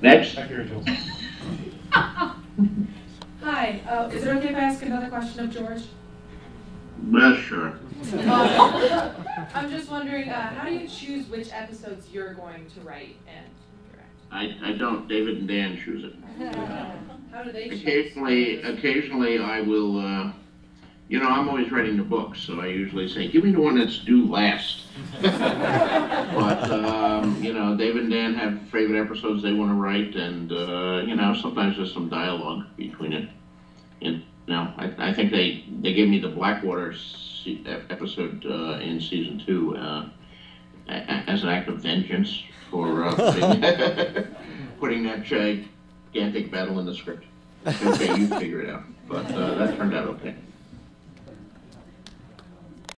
Next, Back here, Jules. Hi, uh, is it okay if I ask another question of George? well, sure. I'm just wondering, uh, how do you choose which episodes you're going to write and direct? I, I don't, David and Dan choose it. How do they choose? Occasionally, occasionally I will, uh, you know, I'm always writing the books, so I usually say, give me the one that's due last. But, um, you know, David and Dan have favorite episodes they want to write, and, uh, you know, sometimes there's some dialogue between it. And, you know, I, I think they, they gave me the Blackwater se- episode, uh, in season two, uh, as an act of vengeance for, uh, putting, putting that gigantic battle in the script. Okay, you figure it out, but, uh, that turned out okay.